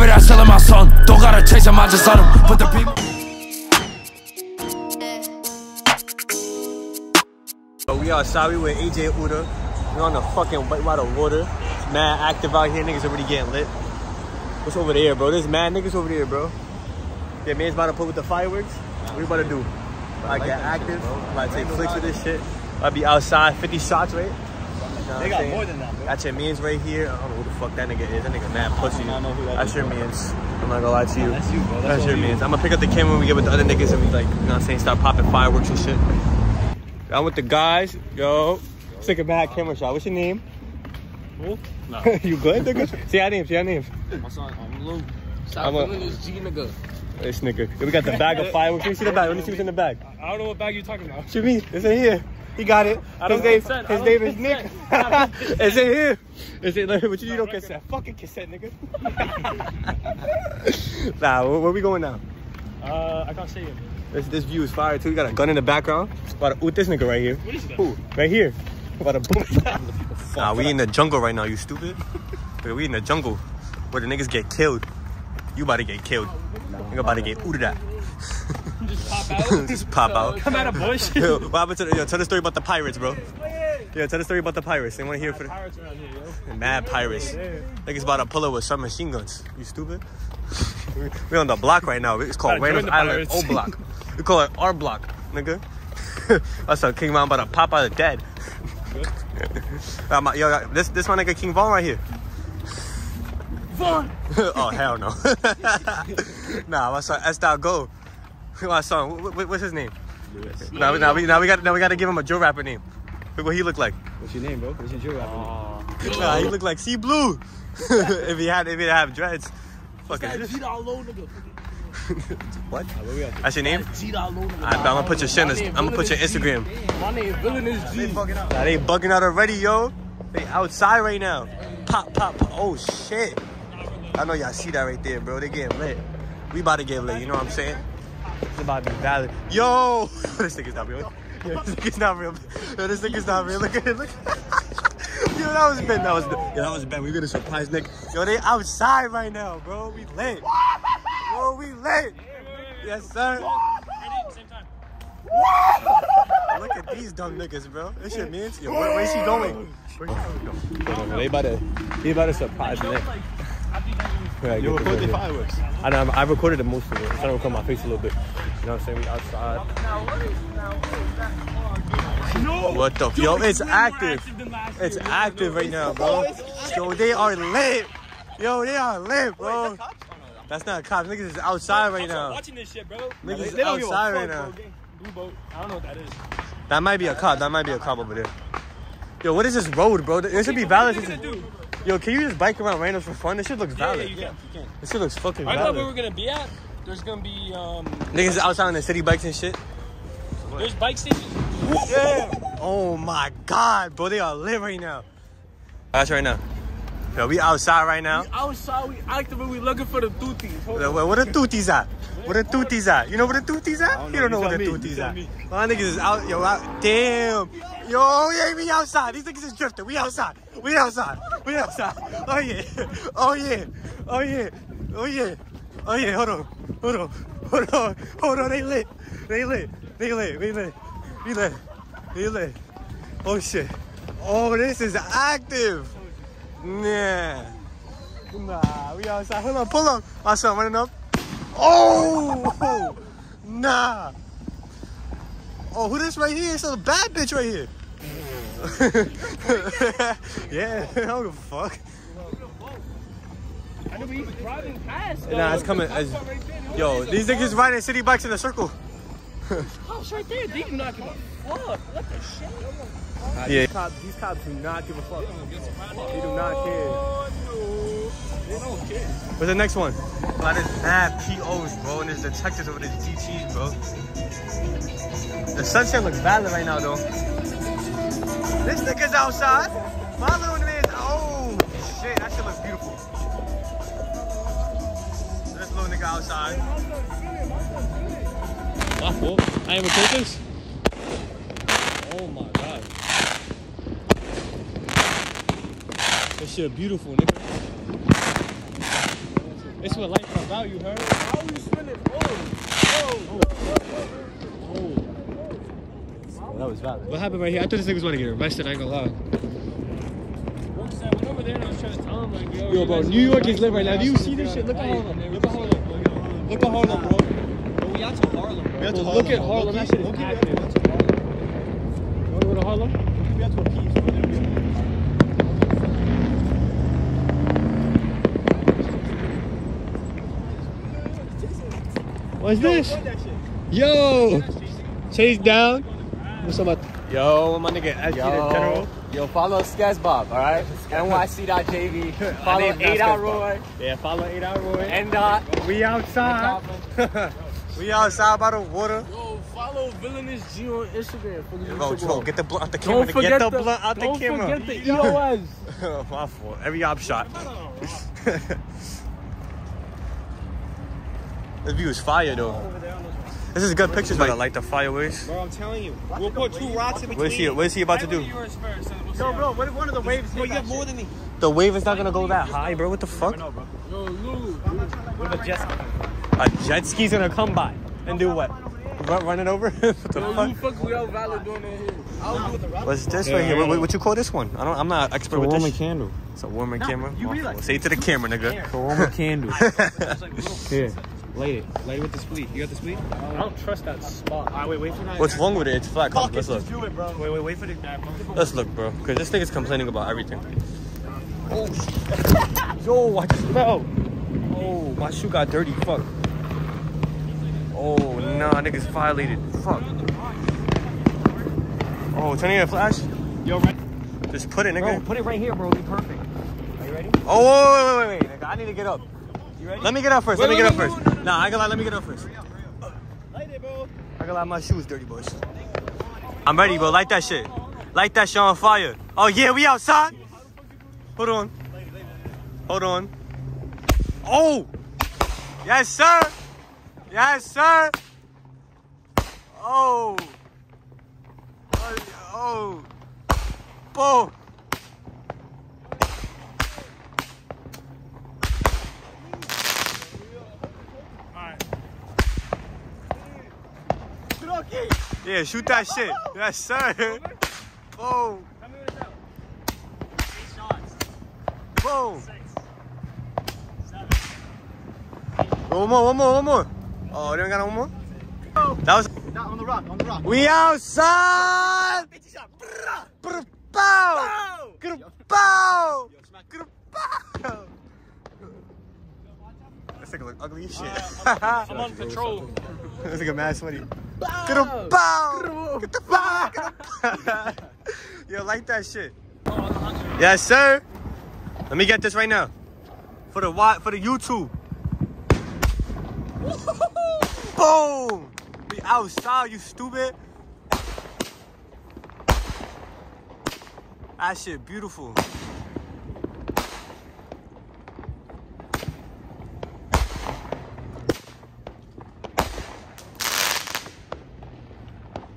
that, selling my son. Don't gotta chase him, I just let him. Put the people. So we outside, we with AJ Uda. We're on the fucking whitewater water. It's mad active out here, niggas already getting lit. What's over there, bro? There's mad niggas over there, bro. Yeah, man's about to put with the fireworks. What you about to do? I get active. I to take flicks with this shit. I'll be outside, 50 shots, right? They got more than that, bro. That's your man's right here. I don't know who the fuck that nigga is. That nigga mad pussy. I don't know who that That's is, your bro. man's. I'm not gonna lie to you. That's you, bro. That's That's your you. man's. I'm gonna pick up the camera when we get with the other niggas and we like, you know what I'm saying, start popping fireworks and shit. I'm with the guys. Yo. Let's take a bad camera shot. What's your name? Who? No. you good, nigga? say our names, say our names. My son, I'm Lou. Stop I'm a- feeling this G nigga. This nigga. We got the bag of fireworks. Let me see the bag. Let me see what's in the bag. I don't know what bag you're talking about. What you mean? It's in here. He got it. His name, consent. His don't name is. Nick. it's in here. It's in, what you need don't cassette. Fucking cassette, nigga. nah, where, where we going now? Uh, I can't say it. This, this view is fire too. You got a gun in the background. About to oot this nigga right here. What is that? Who? Right here. About to boom. nah, we in the jungle right now. You stupid. Nigga, we in the jungle where the niggas get killed. You about to get killed. Nigga about to get ooted at. Just pop out. Just pop out. Come out of bush. Yo, what happened to the, yo, tell the story about the pirates, bro. Yeah, tell the story about the pirates. They want to hear for the Pirates around here, yo. mad pirates. Like it's about to pull up with some machine guns. You stupid? We- on the block right now. It's called Gotta Random join the Island. O block. We call it R block, nigga. That's how King Von about to pop out of dead. Yo, this this my nigga King Von right here. Vaughn. oh hell no. nah, my son S. Dot Go. My son, wh- wh- what's his name? Now, we- now we now we got now we got to give him a Joe rapper name. Look what he look like. What's your name, bro? What's your Joe rapper name? Nah, he look like C Blu. if he had if he have dreads. Fucking G Dot Low nigga. what? Where we? That's your name? G Low. Alright, I'm gonna put your shit. on this- I'm gonna put your Instagram. My name is Villainous G. Nah, they bugging out already, yo. They outside right now. Pop, pop, pop. Oh shit. I know y'all see that right there, bro. They getting lit. We about to get lit. You know what I'm saying? It's about to be valid. Yo, this nigga's not real. Yo, this nigga's not real. Yo, this nigga's not real. Look at it. Look. Yo, that was Ben. That was Ben. Yo, that was Ben. We gonna surprise Nick. Yo, they outside right now, bro. We lit. Bro, we lit. Yes, sir. Look at these dumb niggas, bro. This shit means. Yo, where, where's she going? Where she going? They about to, he about to surprise Nick. Yeah, You get record the the fireworks. I know, I recorded the most of it. I'm trying to record my face a little bit. You know what I'm saying? We outside. What the? Yo, it's active. It's active right now, bro. Yo, they are lit. Yo, they are lit, bro. Oh, That's not cops. Niggas is outside right now. Watching this shit, bro. Niggas is They don't give a outside right now. Blue boat. I don't know what that is. That might be a cop. That might be a cop over there. Yo, what is this road, bro? There should be valid. What are you gonna do? Yo, can you just bike around randoms for fun? This shit looks Yeah, yeah, valid. you can. You can. This shit looks fucking I know where we're valid. gonna be at. There's gonna be um. Niggas outside on the city bikes and shit. There's bike stations. Yeah. Oh my god, bro, they are lit right now. That's right now. Yo, we outside right now. Outside, we active and we looking for the dooties. Hold Where, on. where, where the tooties at? Where the tooties at? You know where the tooties at? You don't know You where the tell tooties at. me. My niggas is out. Yo, out. Damn. Yo, yeah, we outside. These niggas is drifting. We outside. We outside. We outside. Oh yeah. Oh yeah. Oh yeah. Oh yeah. Oh yeah. Hold on. Hold on. Hold on. Hold on. They lit. They lit. They lit. We lit. We lit. We lit. Oh shit. Oh, this is active. Nah. Nah, we outside. Hold on, pull up. My son running up. Oh! Nah. Oh, who this right here? It's a bad bitch right here. yeah, I don't give a fuck. I know we driving past. Nah, it's coming. It's, yo, these niggas riding city bikes in a circle. house right there. They do not give a fuck. What the shit? Yeah. These cops, these cops do not give a fuck. They do not care. Where's the next one? Bro, there's mad POs, bro, and there's detectives over the GTs, bro. The sunset looks valid right now, though. This nigga's outside. My little man's, oh, shit, that shit looks beautiful. This little nigga outside. My fault. I ain't take this. Oh my god. This shit beautiful, nigga. This what life is about, you heard? How you spinning? Oh, oh, oh. oh. that was valid. What happened right here? I thought this nigga was gonna get arrested, I ain't gonna lie. Yo, bro, New York is lit right now. Do you see this shit? Look at Harlem. Look at Harlem. Look at Harlem, bro. We out to Harlem, bro. To Look at Harlem. Harlem. That shit is active. You wanna go to Harlem? We out to a piece, bro. What's this? Yo! Chase down. What's up, my Yo, my nigga, SG the general. Yo, follow Sketch Bob, all right? NYC.JV. Follow name's not 8 Out Roy. Yeah, follow 8 Out Roy. N dot. Uh, we outside. we outside by the water. Yo, follow Villainous G on Instagram. Fuck is Instagram. Joe, get the blunt out the Don't forget Get the, the, blunt out the don't camera. forget the EOS. My fault. Every op shot. This view is fire though. This is good pictures, but I like the fireworks. Bro, I'm telling you. We'll put two rocks in between. What is he? What is he about to do? Yo, bro, what if one of the waves Bro, you have more than me. The wave is not gonna go that high, bro. What the fuck? Yo, Lulu. What if a jet ski? A jet ski's gonna come by and do what? Run, run it over? what the Yo, fuck? fuck, we out valid doing that here. I'll do with the rock. What's this Yeah, right here? What, know. what you call this one? I don't. I'm not expert with this. candle. It's a warmer camera. My fault. Say it to the camera, nigga. Aroma candle. Here, light it. Light it with the split. You got the split? I don't trust that spot. Alright, wait, wait for that. What's wrong with it? It's flat. Come, let's look. do it, bro. Wait, wait, wait for the. Let's look, bro. Because this nigga's complaining about everything. Oh, shit. Yo, I just fell. Oh, oh, my shoe got dirty. Fuck. Oh, nah, niggas violated. Fuck. Oh, turn on your flash. Yo, right. Just put it, nigga. put it right here, bro. Be perfect. Are you ready? Oh, wait, wait, wait, wait, nigga. I need to get up. Let me get up first. Let me get up first. Nah, I gonna lie. Let me get up first. Light it, bro. I gonna lie. My shoes dirty, boys. I'm ready, bro. Light that shit. Light that shit on fire. Oh, yeah, we outside. Hold on. Hold on. Oh! Yes, sir! Yes, sir! Oh! Oh! Oh! Yeah, shoot that shit. Yes, sir. Boom. Boom. One more, one more, one more. Oh, they don't got one more? That was. on the rock, on the rock. We outside! Brr, Bow! Bow! Bow! This nigga look ugly shit. Uh, I'm on patrol. This a mad sweaty. Get a bow! Get the bow! Yo, like that shit. Yes, sir. Let me get this right now. For the what? For the YouTube. Boom! We outside, you stupid. That shit beautiful.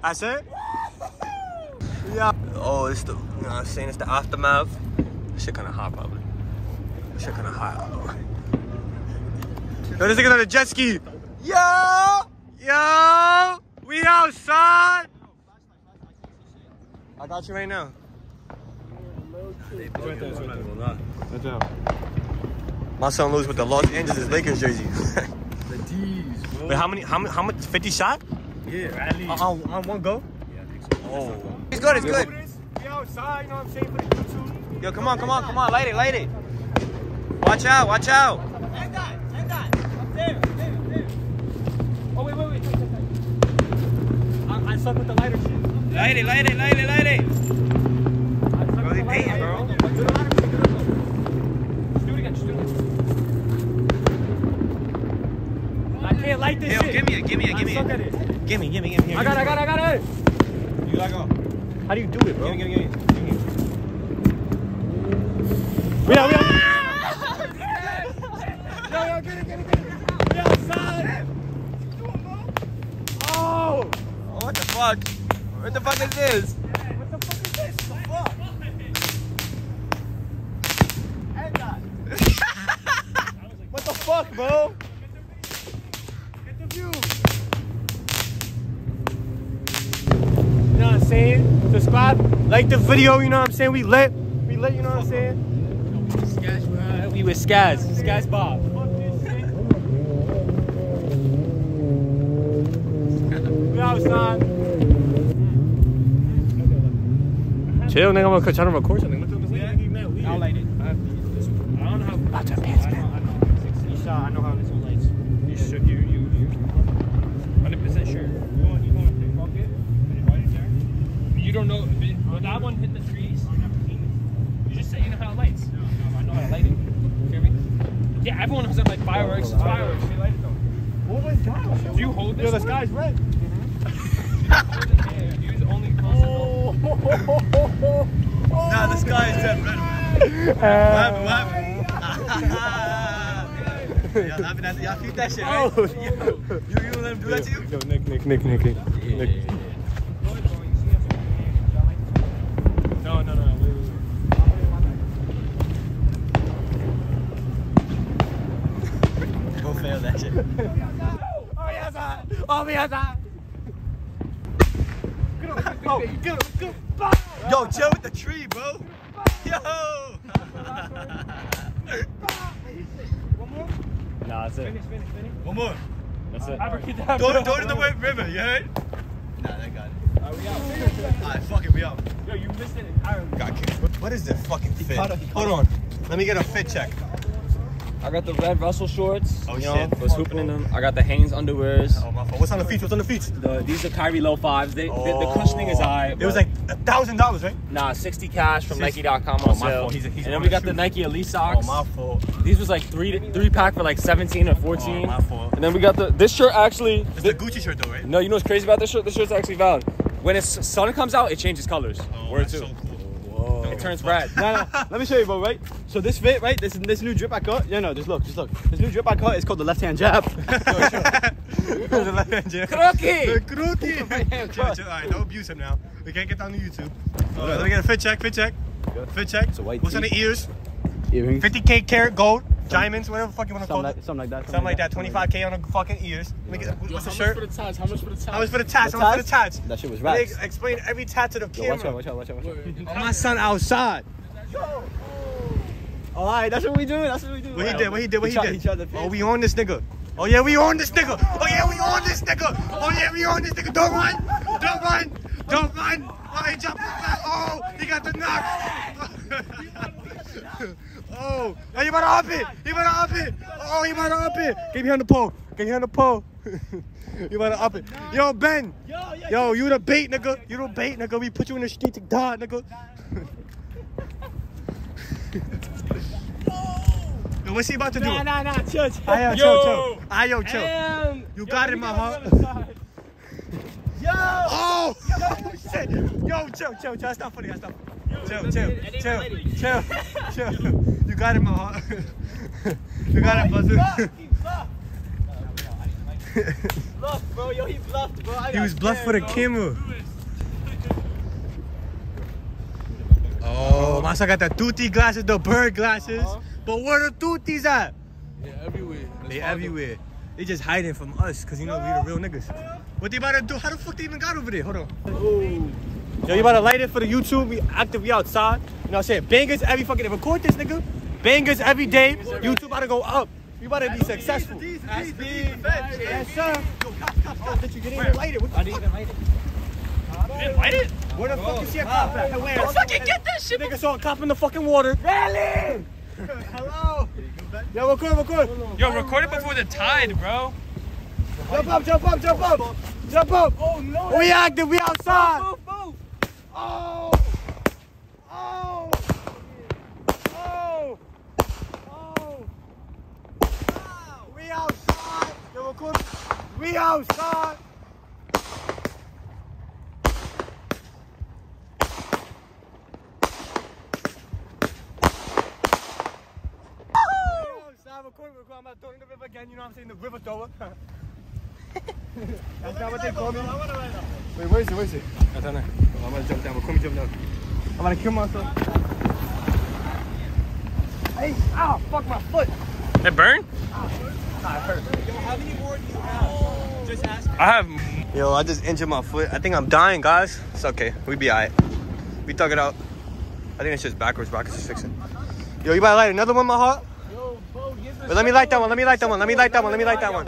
That's it? Yeah. Oh, it's the, you know what I'm saying? It's the aftermath. That shit kinda hot, probably. That shit kinda hot. Yo, this nigga's on a jet ski. Yo! Yo! We outside! I got you right now. My son Louis with the Los Angeles Lakers jersey. Wait, how many? How many? How much? Fifty shot? Yeah. At least. On, one go? Yeah, I think so. Oh. It's good, it's good. Yo, come on, come on, come on. Light it, light it. Watch out, watch out. Hang on, hang on. I'm there, Light it, light it, light it, light it. I can't light this Yo, shit. Give me it, give me it, give me I it. Gimme, gimme, gimme. I got it, I got it, I got it. You gotta go. How do you do it, bro? Gimme, gimme, gimme. gimme. We out, we out. Yo, yo, get it, get it, get it. We outside. Oh. Oh, what the fuck? What the fuck is this? Like the video, you know what I'm saying? We lit. We lit, you know what I'm saying? We with Skaz. Skaz Bob. We outside. Chill, nigga. I'm gonna try to record something. I'll light it. I don't know how. About to pass, I I know. You saw, I know how this one lights. You should, you, you, you. 100% sure. You want, you want to fuck it? Put it right in there? You don't know, well, that one hit the trees. I've never seen it. You just say you know how it lights. No, no, I know how to light it. You feel me? Yeah, everyone knows that like fireworks. It's fireworks. You light it though. What was that? Do you hold this? Yo, the one? sky's red. Hold it, yeah, yeah. Use only close Oh. Nah, the sky is dead red. What happened? What happened? Y'all laughing at y'all feed that shit, right? Oh. You, you let him do that to you? Yo, Nick, Nick, Nick, Nick, Nick. Nick. No, no, no, no. Wait, wait, Go fail that shit. wait. Oh, yes, I. Yes, I. Good, good. Yo, chill with the tree, bro. Yo. Nah, that's it. One more. That's it. Abracadabra. Go, go to the wet river, you heard? Nah, that got it. Alright, fuck it, we out. Yo, you missed it entirely. Got kicked. What is this fucking fit? Hold on. Let me get a fit check. I got the red Russell shorts. Oh, you know, shit. was hooping in them. I got the Hanes underwears. Oh my fault. What's on the feet? What's on the feet? The, these are Kyrie low fives. They, the, the cushioning is oh. high. It was like a thousand dollars, right? nah, 60 cash from Nike.com Oh, on my sale. He's a- he's and then we got the the. Nike Elite oh, socks. Oh, my fault. These was like three three pack for like 17 or 14. Oh, my fault. And then we got the this shirt actually. It's the Gucci shirt though, right? No, you know what's crazy about this shirt? This shirt's actually valid. When its sun comes out, it changes colors. Oh, Word that's too. so cool. It turns red. No, no, let me show you, bro, right? So this fit, right? This this new drip I cut. Yeah, no, just look, just look. This new drip I cut is called the left hand jab. the left hand jab. Crookie! The crookie. Chill, chill. All right, don't abuse him now. We can't get down to YouTube. Uh, let me get a fit check. Fit check. Fit check. a white What's on the ears? Earrings. 50k carat gold, diamonds, whatever the fuck you want to call Something it. something like that. Something like that. 25k on the fucking ears. Let me get, what's the shirt? the tats? How much for the tats? How much for the tats? The How much for the tats? tats? That shit was Let me racks. ex- explain every tat to the Yo, watch camera. out, watch out, watch out, watch out. My son outside. All right, that's what we do. That's what we do. What he did? What he did? What he did? He tried to Oh, we on this nigga. Oh yeah, we on this nigga. Oh yeah, we on this nigga. Oh yeah, we on this nigga. Don't run. Don't run. Don't run. Oh, he jumped back. Oh, he got the knock. oh, oh, you to up it. About to up it. Oh, about to up it. Get behind the pole. Get behind the pole. you to up it. Yo, Ben. Yo, you the bait, nigga. You the bait, nigga. We put you in the street to die, nigga. Yo, what's he about to do? Nah, nah, nah, chill, chill. Ayo, chill, chill. Ayo, chill. You got it, my heart. Yo. Oh! Shit. Yo, chill, chill, chill. That's not funny. That's not funny. Chill, chill, chill, chill, chill. You got it, my heart. You got it, buzzer. Bluff, bro. Yo, he bluffed, bro. I He was bluff for scared, the bro. camera. Oh, Masa got the tutti glasses, the bird glasses. Uh-huh. But where the tuttis at? Yeah, everywhere. They everywhere. They just hiding from us, cause you know we the real niggas. What they about to do? How the fuck they even got over there? Hold on. Yo, you about to light it for the YouTube? We active, we outside. You know what I'm saying? Bangers every fucking record this nigga. Bangers every day. YouTube about to go up. We about to be successful. Yes, sir. Yo, cops, cops, cops, let you get in and light it. What the I didn't even light it. You didn't light it? Where the fuck is your cop at? Where? Don't fucking get this shit. Nigga saw a cop in the fucking water. Rally! Hello. Yo, record, record. Yo, record it before the tide, bro. Jump up, jump up, jump up. Jump up. Oh no. We active, we outside. Oh. Oh. Oh. Oh. We outside. We outside. outside. Recording, recording. I'm about throwing the river again. You know what I'm saying? The river thrower. That's not what they call me. Wait, where is it? Where is it? That's down there. Oh, I'm gonna jump down. Recording me jump down. I'm gonna kill myself. Hey, ow, fuck my foot. It burn? I have. Yo, I just injured my foot. I think I'm dying, guys. It's okay. We be alright. We thug it out. I think it's just backwards. Backwards is fixing. Yo, you about to light another one, my heart? But let me light that one. Let me light that one. Let me light that one. Let me light that one.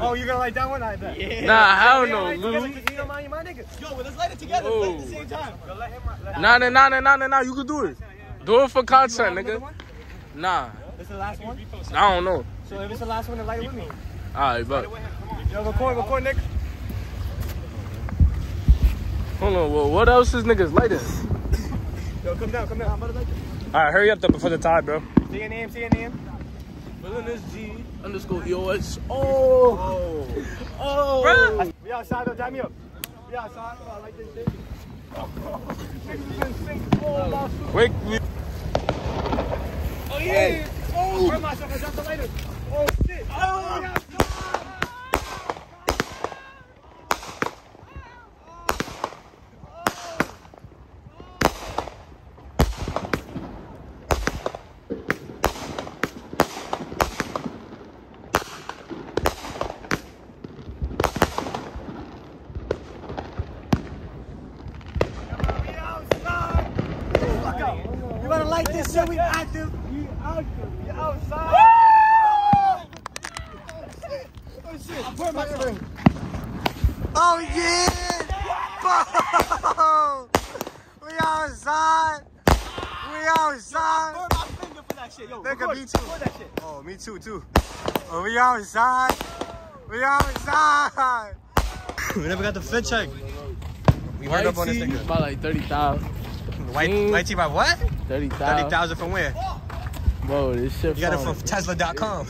Oh, you're gonna light that one? I bet. Yeah. Nah, hell no, Lou. Yo, well, let's light it together. At the same time. Yo, let him light. Nah, nah, nah, nah, nah, nah, nah. You can do it. Do it for content, nigga. Nah, This is the last one? I don't know. So if it's the last one, then light it with me. Alright, but Yo, record, record, Nick. hold on. Well, what else is niggas lighting? Yo, come down, come down. I'm about to light Alright, hurry up though before the tie, bro. it. Say your name, say your name. Villainous G underscore EOS. Oh, oh, We outside, though. Tie me up. We outside. Oh, I like this shit. Niggas been. Oh, my foot. Wait, Oh, yeah. Oh, hurt myself. I dropped the lighter. Oh, shit. Oh, we outside. We outside. Fuck out. You better like this shit. We active. We active. We outside. Oh shit. I burned my earring. Oh yeah. Boom. We outside. We outside. Burn my finger for that shit, yo. Nigga, record- me too. record that shit. Oh, me too, too. Oh, we outside. We outside. we never got the fit check. We white hung up on this tee nigga. by like thirty thousand. White, white tee by what? Thirty thousand. 30,000 from where? Bro, this shit. You got it from- from Tesla.com.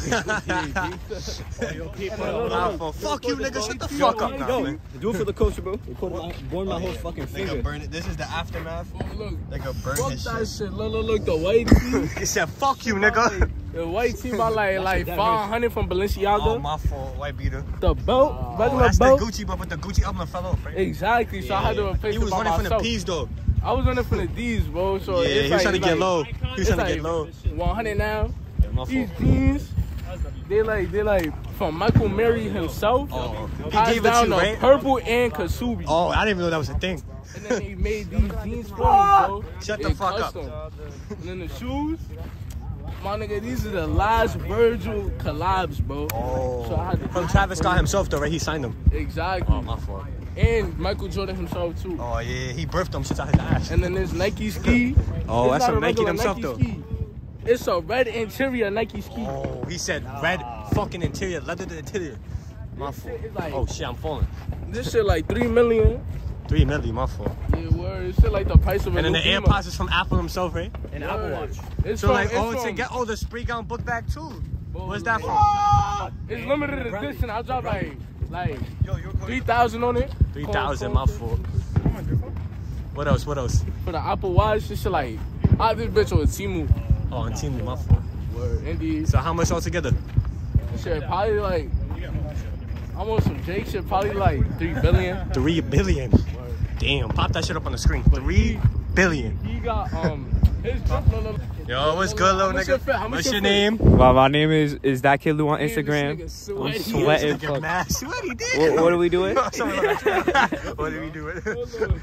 Mouthful. Fuck you, nigga. Shut the fuck up now, man. Do it for the culture, bro. Burn my whole fucking Nigga, burn it. This is the aftermath. Oh, look, Nigga, burn fuck that shit. shit. Look, look, look. The white tee. He said, fuck you, nigga. The white tee by like like that five hundred from Oh, Balenciaga. my fault. White beater. the belt, Oh, regular that's the. Gucci, but with the Gucci emblem fell off, right? Exactly. So I had to replace it. He it was by running from the peas, though. I was running from the D's, bro. So Yeah, it's he like, trying to get like- low. He was it's trying to like get low. 100 now. Yeah, These jeans, they like they like from Michael Mary himself. Oh, he gave it to you, to right? purple and Ksubi. Oh, I didn't even know that was a thing. And then they made these jeans for me, ah! bro. Shut the fuck up. And then the shoes, my nigga, these are the last Virgil collabs, bro. Oh. So I had to From Travis Scott himself, though, right? He signed them. Exactly. Oh, my fault. And Michael Jordan himself too. Oh, yeah, he birthed them shit out of his ass. And then there's Nike ski. Oh, It's that's a a Nike regular themself, Nike though. ski. It's a red interior Nike ski. Oh, he said red fucking interior, leather the interior. My This fault. like Oh, shit, I'm falling. this shit like three million. Three milli, my fault. Yeah, word. It's shit like the price of a And then the Beamer. AirPods is from Apple himself, right? An Apple Watch. It's So, from, like, it's oh, to from- get, oh, the Sprayground book bag, too. What's that from? It's limited edition. I dropped like like Yo, three thousand on it. 3,000, my fault. What else, what else? For the Apple Watch, this shit like I this bitch on Temu. Oh, and Team, my fault. Word. Indeed. So how much altogether? Shit, probably like I want some Jake shit. Probably like three billion. Three billion. Damn, pop that shit up on the screen. Three billion. He got um his Yo, what's good, little How much your nigga? fit? What's your your name? Well, my name is is that kid Lou on Damn, Instagram. sweaty. I'm sweating. Nigga fuck. mad sweaty, dude. What, what are we doing? Something like that. what are we doing?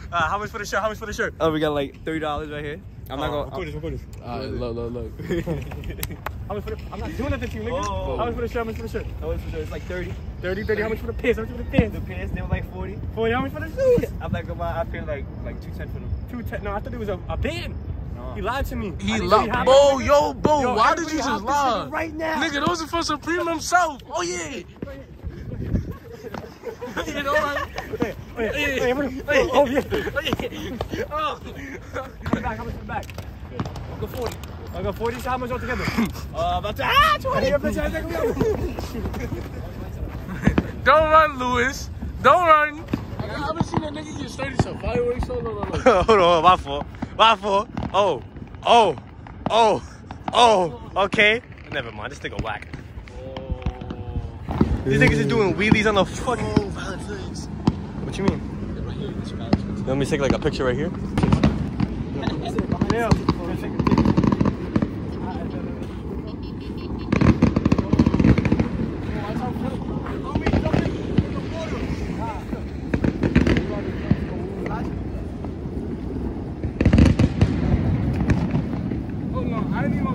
Uh, how much for the shirt? How much for the shirt? Oh, we got like thirty dollars right here. I'm not Oh, gonna. record this, record this. Alright, look, look, look. How much for the? I'm not doing nothing to you, nigga. Oh. How much for the shirt? How much for the shirt? How much for sure? It's like 30. 30, 30. How much for the pants? How much for the pants? The pants, they were like 40. 40. How much for the shoes? I'm like, I paid like like 210 for them. Two ten. No, I thought it was a, a band. No. He lied to me. He lied. really Bo, yo, Bo, Yo, why did you just lie? nigga Right now. Nigga, those are for Supreme himself. Oh yeah. you know what? Wait, wait, wait, wait, wait. Oh, yeah. Oh. Come back. How much for the back? Go 40. I got 40. So how much altogether? Uh, about to, ah, 20. Hey, yo, bitch, I think we got- Don't run, Lewis. Don't run. I haven't seen a nigga get started to fireworks. So no, no, no. hold on, my fault. My fault. Oh, oh, oh, oh. Okay. Never mind. This nigga whack. These niggas are doing wheelies on the fucking. What you mean? You want me to take like a picture right here?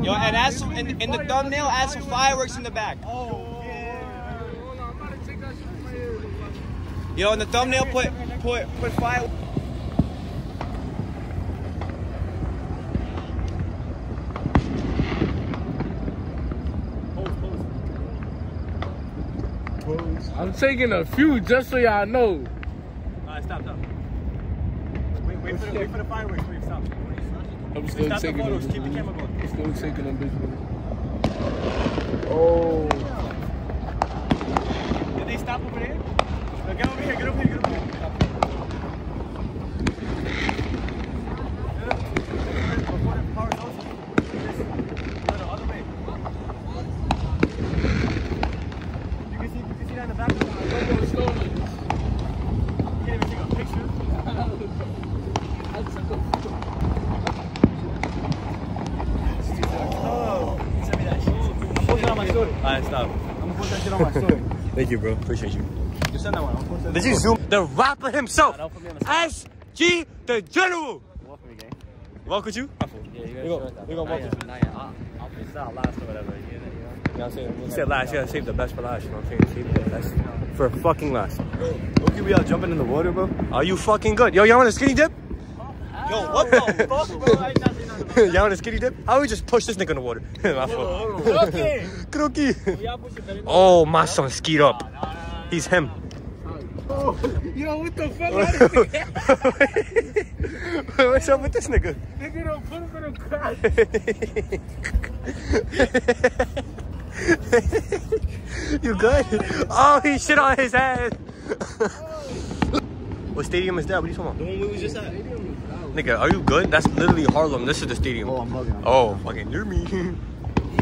Yo, and add some in, in the thumbnail. Add some fireworks in the back. Yo, in the thumbnail, put put put fire. I'm taking a few just so y'all know. Alright, stop, stop. Wait, wait for the, wait for the fireworks. Wait, stop. I'm still Stop the taking photos. them. Keep the camera going. Still taking them bitches. Oh. Did they stop over there? No, get over here. Get over here. Get over here. Alright, stop. Thank you, bro. Appreciate you. Did you zoom? The rapper himself, SG the General. Walk with you? Yeah, you gonna, we gonna walk with you. You know what I'm saying? You said last, yeah, save the best for last. You know what I'm saying? Save the best for fucking last. Okay, we all jumping in the water, bro. Are you fucking good? Yo, y'all want a skinny dip? Yo, what the fuck, bro? y'all want a skinny dip? How we just push this nigga in the water? My fault. Okay. Croaky. Oh, oh, my son skied up. He's him. Oh, Yo, what the fuck? What's up with this nigga? Nigga don't put him in a crash. you good? Oh, he shit on his head. Oh. what stadium is that? What are you talking about? The one we was just at. Nigga, are you good? That's literally Harlem. This is the stadium. Oh, I'm bugging. I'm Oh, fucking near me.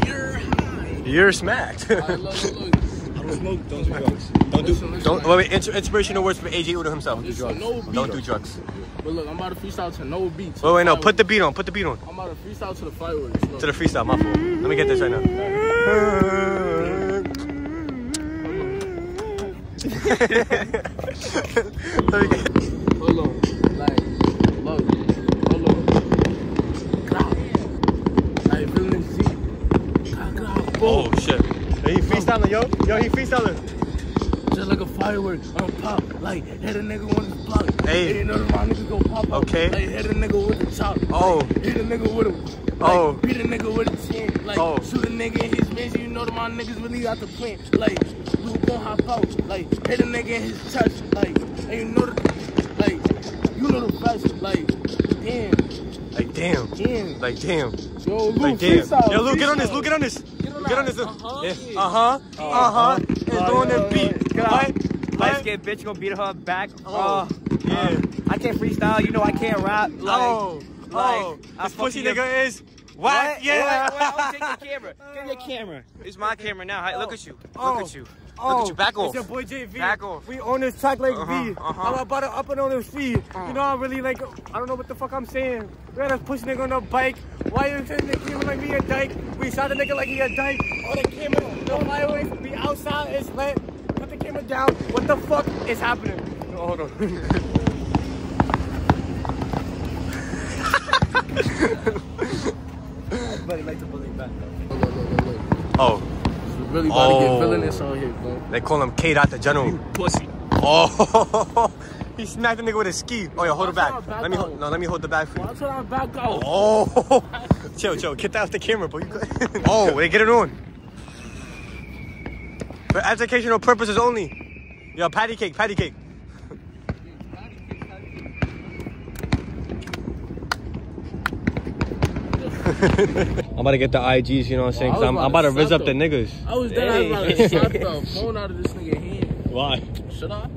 You're high. You're smacked. Alright, look, look, look. don't smoke. Don't do drugs. don't do. Listen, listen. Don't. Wait, wait. Ins- inspirational words from AJ Udo himself. It's a no beat. Don't do drugs. But look, I'm about to freestyle to no beats. Wait, wait, no. Put the beat on. Put the beat on. I'm about to freestyle to the fireworks. Look. To the freestyle. My fault. Let me get this right now. Let me get. Hold on. Like, look. Hold on. Grab. Like, feeling Z. Grab, grab. Boom. Oh shit. Hey, he freestyling, yo. Yo, he freestyling. Just like a firework. I'm pop. Like, hit a nigga on his block. Hey. Hey, none of my niggas go pop up. Okay. Like, hit a nigga with a chop. Oh. Like, hit a nigga with a. Like, Oh. Beat a nigga with a 10. Like, Oh. shoot a nigga in his vision. You know that my niggas really got the plan. Like, you gon' hop out. Like, hit a nigga in his chest. Like, and you know the. Like, you know the best. Like, damn. Like damn. Damn. Like damn. Yo, Luke, Like damn. freestyle, Yo, Luke, get on this. freestyle. Luke, get on this. Get on Get that. this. Uh-huh. Yeah. Uh huh. Uh huh. It's doing the beat. Get. Right? Light Right? bitch gonna beat her back. Oh. Oh, Yeah. I can't freestyle. You know I can't rap. Like, Oh. like, Oh. I This pussy nigga is. What? Yeah. What? What? Oh, take your camera. Give me your camera. It's my camera now. Hey, look at you. Oh. Look at you. Oh, Look at you. Back off. It's your boy JV. Back off. We on this track like Uh-huh, V. uh-huh. I'm about to up and on his feet. You know, I really like, I don't know what the fuck I'm saying. We had to push nigga on the bike. Why you saying the camera like me a dyke? We shot the nigga like he a dyke. On the camera, no fireworks. We outside, it's lit. Put the camera down. What the fuck is happening? Oh, hold on. Everybody like to bully back. Oh, It's really about to Oh. get villainous oh. out here, bro. they call him K. Dot the General. Pussy. Oh, he smacked the nigga with a ski. Oh, yeah, hold it back. Back Let me, hold, no, let me hold the bag for you. Watch what I back out. Oh, chill, chill. Get that off the camera, bro. You oh, they get it on. For educational purposes only. Yo, patty cake, patty cake. I'm about to get the IGs, you know what I'm saying? 'Cause I was I'm, about I'm about to to rizz up the them. niggas. I was dead. I was about to slap the phone out of this nigga hand. Why? Should I?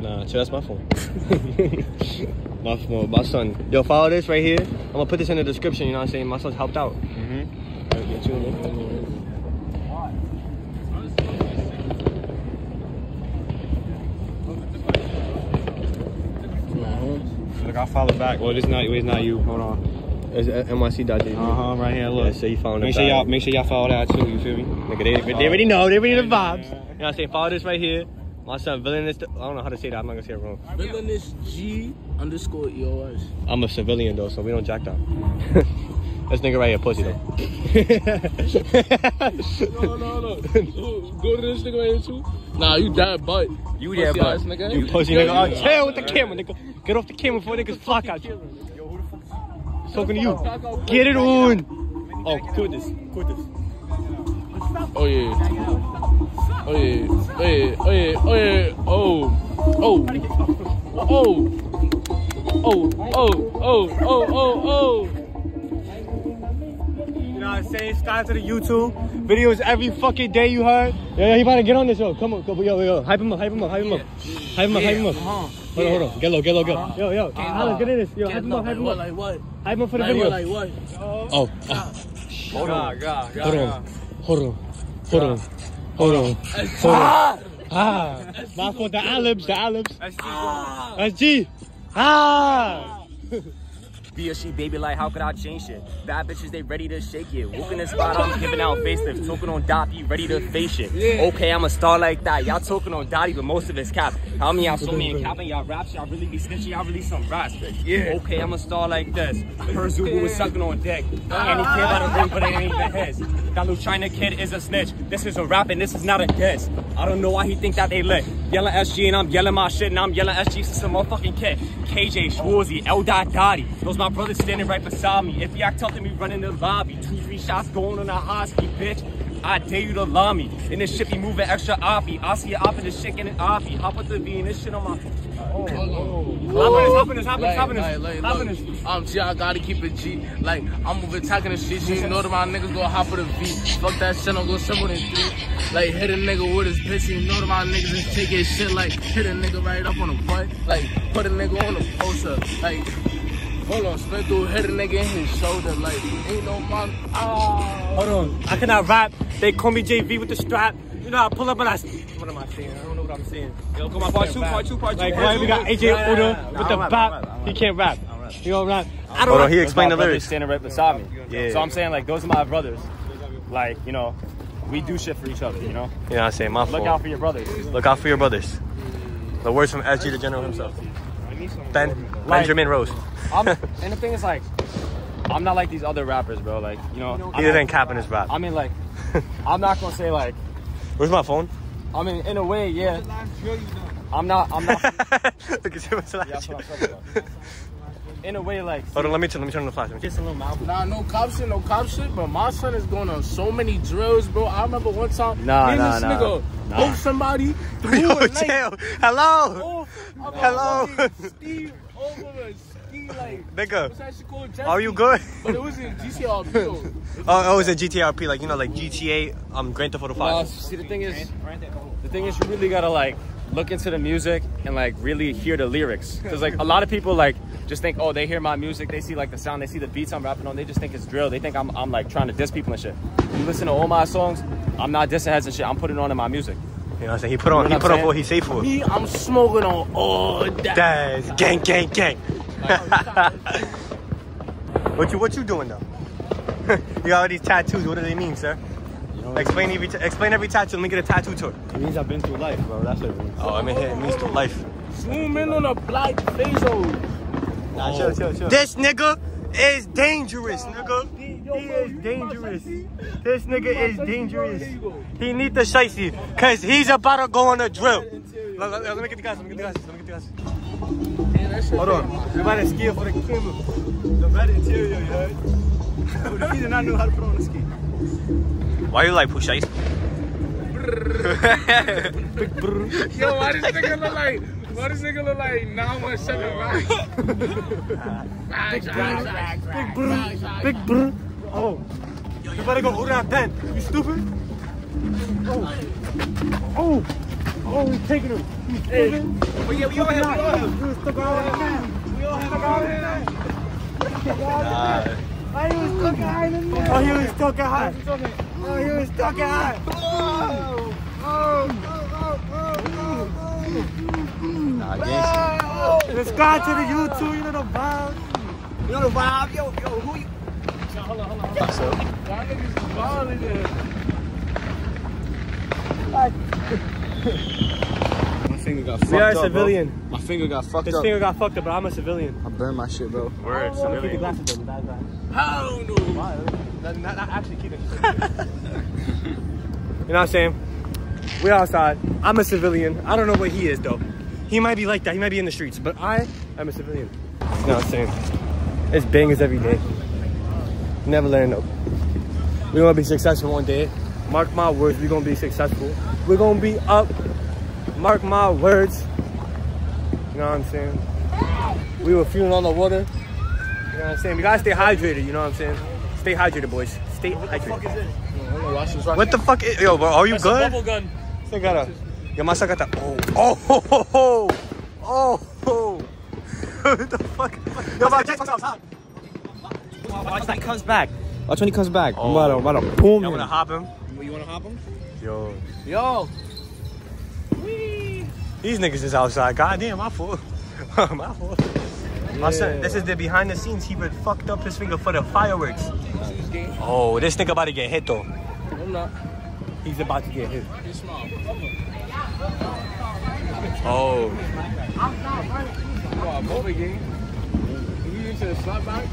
Nah, chill, that's my phone. my phone, my son. Yo, follow this right here. I'm gonna put this in the description, you know what I'm saying? My son's helped out. Mm-hmm. Look, I'll follow back. Well, this not, it's not you. Hold on. It's uh, NYC.JV. Uh huh. Right here. Look. Yeah, so you following Make sure y'all, make sure y'all follow that too. You feel me? Nigga, they, they already know. They already know the vibes. You know what I'm saying? Follow this right here. My son, villainous. I don't know how to say that. I'm not gonna say it wrong. Villainous G underscore EOS. I'm a civilian though, so we don't jack down. this nigga right here, pussy though. No, no, no. Go to this nigga right here too. Nah, you that butt. You Pussy there, but nigga. you pussy Yo, nigga. you- Oh, chill with the camera, nigga. Get off the camera before niggas flock out you. Talking to you. Get it on. Oh, goodness, goodness. Oh yeah. Oh yeah. Oh yeah. Oh yeah. Oh yeah. Oh. Oh. Oh. Oh. Oh. Oh. Oh. Oh. Oh. Know what I'm saying? Subscribe to the YouTube. Videos every fucking day, you heard? Yeah, yeah, he about to get on this, yo. Come on, go, yo, yo. Hype him up, hype him up, hype him up. Hype him up, hype him up. Hold on, hold on. Get low, get low, get low. Yo, yo. Alex, get in this. Yo, hype him up, hype him up. Like what? Hype him up for the video. Like what? Oh, oh. Hold on. Hold on. Hold on. Hold on. Hold on. Hold on. Ah. My fault. The olives. The olives. SG. Ah. Be a she baby like how could I change shit? Bad bitches they ready to shake it. Walking the spot I'm giving out facelift. Talking on Doppy ready to face shit. Okay I'm a star like that. Y'all talking on Dottie but most of it's cap. How many y'all saw me in cap and y'all raps? Y'all really be snitching? Y'all really some raps. Yeah. Okay I'm a star like this. Her Zubu was sucking on dick. And he care about a ring but it ain't even his. That little China kid is a snitch. This is a rap and this is not a diss. I don't know why he think that they lit. Yelling SG and I'm yelling my shit and I'm yelling SG to some motherfucking kid. KJ Schwarzy, L. Dot. Those my brothers standing right beside me. If you act tough, then we run in the lobby. Two, three shots going on a speed, bitch. I dare you to lie me. And this shit be moving extra offy. I see it off in this shit getting offy. Hop with the V and this shit on my. Hop in this, hop in this, hop in this, hop in this. Hop in this. Um, G, I gotta keep it G. Like, I'm over attacking the shit. So you know that my niggas go hop with a V. Fuck that shit, I'm go simple than three. Like, hit a nigga with his bitch. You know that my niggas is taking shit. Like, hit a nigga right up on the butt. Like, put a nigga on the poster. Like, hold on, spin through, hit a nigga in his shoulder. Like, ain't no man. Ah. Hold on. I cannot rap. They call me JV with the strap. You know, I pull up and I. What am I saying? I don't know what I'm saying. Yo, come on, part two, part two, part two. Like, part two. we got AJ Uda with the bap. He can't rap. He don't rap. I don't Hold on, he explained the lyrics. standing right beside me. Yeah. So I'm saying like those are my brothers. Like you know, we do shit for each other. You know. You know what I'm saying? My Look fault. out for your brothers. Look out for your brothers. The words from SG the General himself. Ben Like- Benjamin Rose. I'm, and the thing is like, I'm not like these other rappers, bro. Like you know, He didn't cap in his rap. I mean like, I'm not gonna say like, Where's my phone? I mean in a way, yeah. I'm not, I'm not. Look at what's Yeah, that's what I'm talking about. In a way, like, Hold on, let me turn, let me turn on the flash. Let just a little mouth. Nah, no cop shit, no cop shit, but my son is going on so many drills, bro. I remember one time, Nah, me and nah, this nah. nigga Nah. broke somebody through Yo, a knife. Hello. off of a Hello. fucking Ski over a ski like. Nigga. What's that shit called? Jet Are you good? But it was in GCR though. Oh, oh, it's a GTRP, like, you know, like GTA, um, Grand Theft Auto 5. Well, see, the thing is, the thing is, you really gotta like look into the music and like really hear the lyrics. Cause like a lot of people like just think, oh, they hear my music, they see like the sound, they see the beats I'm rapping on, they just think it's drill. They think I'm, I'm like trying to diss people and shit. You listen to all my songs, I'm not dissing heads and shit. I'm putting on in my music. You know what I'm saying? He put on, You know he put I'm on what he's safe for. Me, I'm smoking on all that. That's gang, gang, gang. what you, what you doing though? you got all these tattoos. What do they mean, sir? Explain every, explain every tattoo. Let me get a tattoo tour. It means I've been through life, bro. That's what it means. Oh, I mean, it means to life. Zoom in on a black face hole. Nah, chill, chill, chill. This nigga is dangerous, nigga. He is dangerous. This nigga is dangerous. He need the shicey, cause he's about to go on a drill. Let, let- let me get the glasses. Let me get the glasses. Let me get the glasses. Hold on. We about to ski for the camera. The red interior, you heard? he did not know how to put on the ski. Why you like push ice? Yo, why this nigga look like? Why this nigga look like 917 right? Big brr. Oh. You better go order that pen. You stupid? Oh. Oh. Oh, he's taking him. He's taking him. We, we all have, we all have. He was stuck out in there. We all have. Oh, he was stuck out in there. Oh, he was stuck out. Oh, he was stuck out. Oh, oh, oh, oh, oh, oh. Subscribe to the YouTube, you know the vibe. You know the vibe? Yo, yo, who you? My finger got fucked We are up, civilian. Bro. My finger got fucked His up. finger got fucked up, but I'm a civilian. I burned my shit, bro. Word, Keep the civilian. glasses on. Bad guy. Hell no. Not, not, not actually keep you know what I'm saying? We outside. I'm a civilian. I don't know what he is though. He might be like that. He might be in the streets, but I am a civilian. You know what I'm saying? It's bangers every day. Never letting up. We're gonna be successful one day. Mark my words, we're gonna be successful. We're gonna be up. Mark my words. You know what I'm saying? We were fueling on the water. You know what I'm saying? We gotta stay hydrated, you know what I'm saying? Stay hydrated, boys. Stay hydrated. What the fuck? Is, yo, bro, are you good? Bubble gun. Still got a. Son got the. Oh, oh, ho. oh, oh. what the fuck? Yo, outside. Watch when he comes back. Watch when he comes back. Oh. I'm about to, I'm about to boom I'm him. gonna hop him. You wanna hop him? Yo, Yo. these niggas is outside. God damn, my fault. my fault. My son, this is the behind the scenes. He would fucked up his finger for the fireworks. Oh, this nigga about to get hit though. I'm not. He's about to get hit. Oh, Oh, Bubba game. You into the slap back?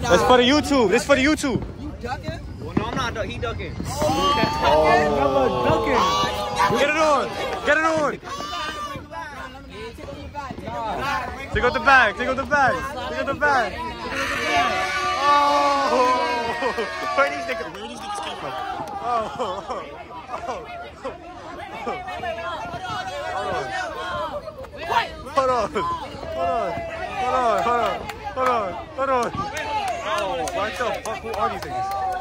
That's for the YouTube. This for the YouTube. Well, no, I'm not. duck- He ducking. Get it on. Get it on. Take out the bag. Take out the bag. Take out the bag. Oh. Where these niggas? Where these niggas came from? Oh. Hold oh. Hold on. Hold on. Hold on. Hold on. Hold on. Oh, what the fuck? Who are these niggas?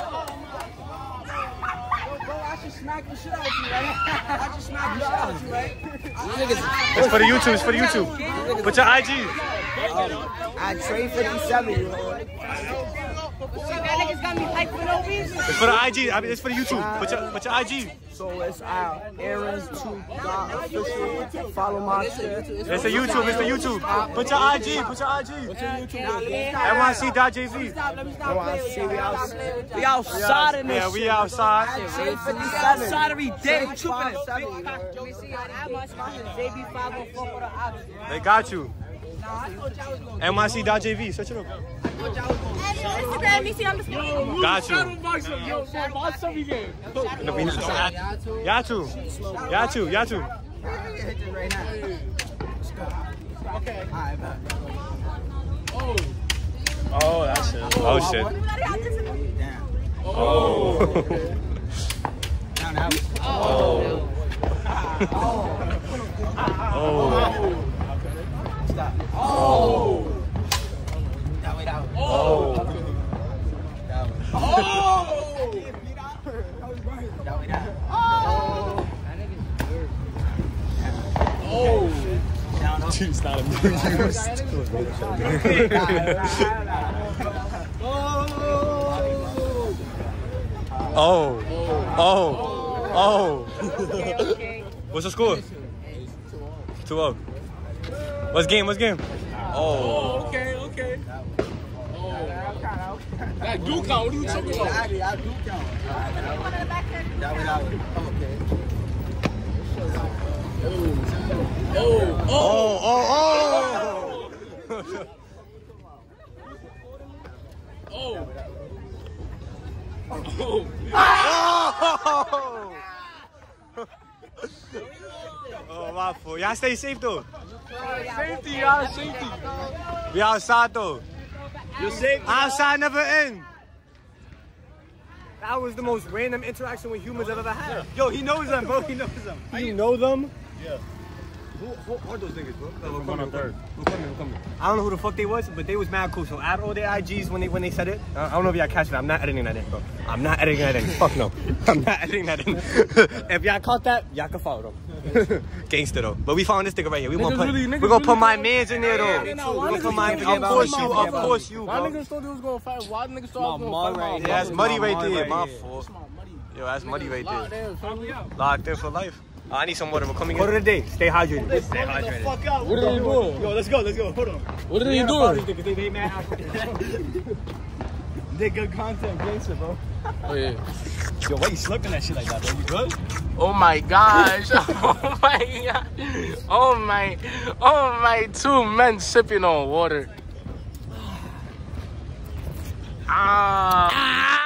It's for the YouTube. It's for the YouTube. Put your IG. I trade for these seven year olds. It's for the IG. I mean, it's for the YouTube. Put your put your IG. So it's out. Aaron's two God official. Follow my shit. It's the YouTube. It's the YouTube. Put your IG. Put your IG. NYC.jv. NYC, we outside. We outside in this Yeah, we outside. Trade 57. Outside every day. We trooping They got you. NYC.jv. Search it up. Instagram, me see underscore. Got you. Yo, bro, my summy game. No, we need to- Got you. Got you. Got you. oh, that's it. Oh shit. Oh. Oh. Oh. Oh! Oh! What's the score? 2 0. What's game? What's game? Oh. Okay, okay. That do count. What are you talking about? Oh, oh, oh. Oh. Oh, my fault. Y'all stay safe though. Safety, y'all, safety. We outside though. You safe? Outside never end. That was the most random interaction with humans I've ever had. Yo, he knows them, bro. He knows them. You know them? Yeah. Who, who are those niggas, bro? No, We're going on third. We're coming, we're coming. I don't know who the fuck they was, but they was mad cool. So add all their IGs when they when they said it. I don't know if y'all catch it. I'm not editing that in, bro. I'm not editing that in. fuck no. I'm not editing that in. if y'all caught that, y'all can follow them. Gangster though. But we found this nigga right here. We gonna Niggas put, really- we niggas gonna put really my mans in there though. Yeah, nah, we why gonna put my, of course you, of course you, Why bro. niggas thought they was gonna fight? Why niggas thought they was gonna right fight? Yeah, that's muddy right there. right My here. fault. my money. Yo, that's muddy right there. Locked in for life. I need some water. We're coming in. Order of the day. Stay hydrated. Stay hydrated. Fuck out. What are they doing? Yo, let's go, let's go. Hold on. What are they doing? They, they mad. they good content, gangster, bro. Oh yeah. Yo, why you slurping that shit like that, bro? You good? Oh my gosh. Oh my god. Oh my. Oh my. Two men sipping on water. Ah.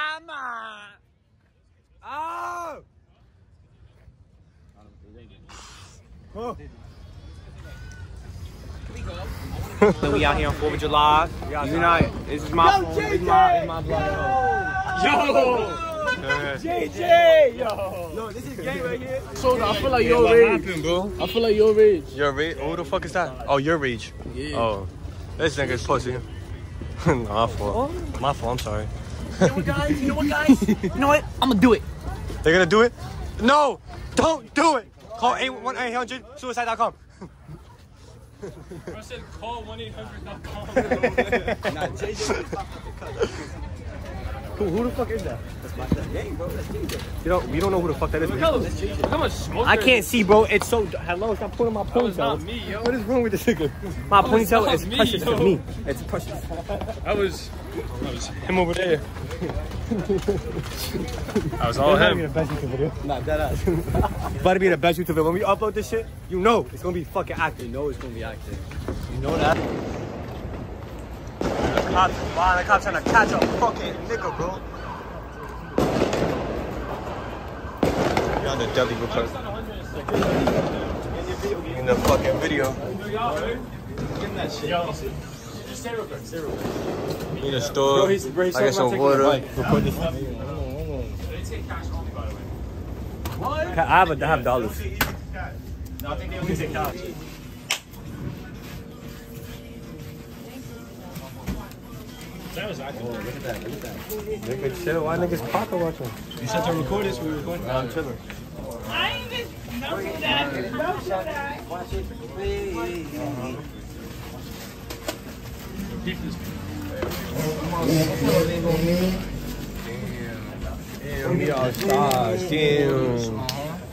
We out here on 4th of July. You know, this is my phone. This is my, this is my blood. Yo! JJ! Yo! Yo, this is gay right here. So I feel like your rage. bro? I feel like your rage. Your rage? Who the fuck is that? Oh, your rage. Yeah. Oh, this nigga's pussy. nah, my fault. My fault. I'm sorry. You know what, guys? You know what, guys? You know what? I'm gonna do it. They're gonna do it? No! Don't do it! Call 800 suicide.com. I said call 1-800.com. Who, who the fuck is that? That's my that's gang, bro. That's JJ. You know, we don't know who the fuck that is. Look how much smoke I can't see, bro. It's so. Hello, stop pulling my That was ponytail. me. What is wrong with this nigga? My was ponytail is me, precious yo. to me. It's precious. That was, that was him over there. That was all That's about to be him. the best YouTube video. Nah, that ass. about to be the best YouTube video. When we upload this shit, you know it's gonna be fucking active. You know it's gonna be active. You know that. The cops, wow, the cops trying to catch a fucking nigga, bro. You're on the deli because in the fucking video. In the store, I got some water. Record this. I have, a, I have dollars. They Nigga, chill. Why niggas pocket watching? You said to record this, we record I'm chilling. I ain't even know that. Know that. Damn, we outside. Damn.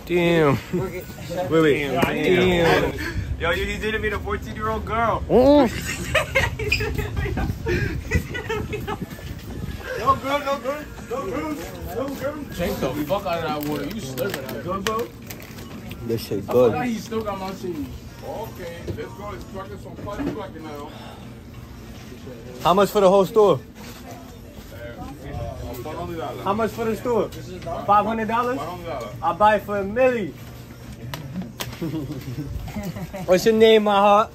Damn. Wait, wait. Damn. Yo, you he did it meet a 14 year old girl. Oh. No girl, no girl, no girl, no girl. Drink the fuck out of that water. You slurping that. Good, bro. This shit Now good. he still got my cheese. Okay, let's go. Let's fucking some fun fucking now. How much for the whole store? Uh, How much for the store? Five hundred dollars. I buy it for a milli. What's your name, my heart?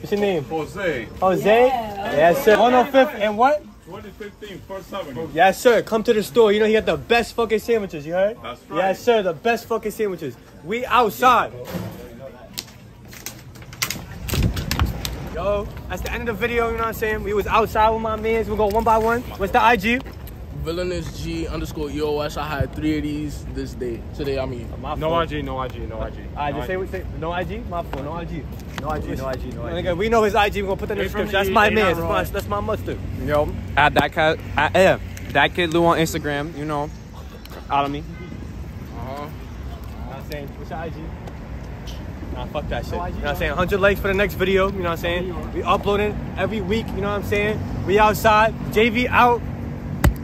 What's your name? Jose, Jose? Yes, sir. 105th and what? 2015 First Avenue. Yes, sir. Come to the store. You know he got the best fucking sandwiches. You heard? That's right. Yes, sir. The best fucking sandwiches. We outside. Yo, that's the end of the video. You know what I'm saying? We was outside with my mans. We go one by one. What's the IG? Villainous G underscore EOS. I had three of these this day. Today, I mean. My No fault. IG, no IG, no IG. Alright, No just say, IG. what say no IG. My fault. No IG. No IG. No IG. No IG. Nigga, we know his IG. We're gonna put that in the description. That's my man. That's my, wrong. that's my mustard. Yo, at that cat, at, yeah, that kid Lou on Instagram, you know, out of me. Uh-huh. You know what I'm saying? What's your IG? Nah, fuck that shit. You know what I'm saying? 100 likes for the next video. You know what I'm saying? We uploading every week. You know what I'm saying? We outside. JV out.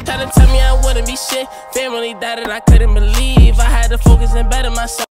To tell me I wouldn't be shit. Family died and I couldn't believe. I had to focus and better myself.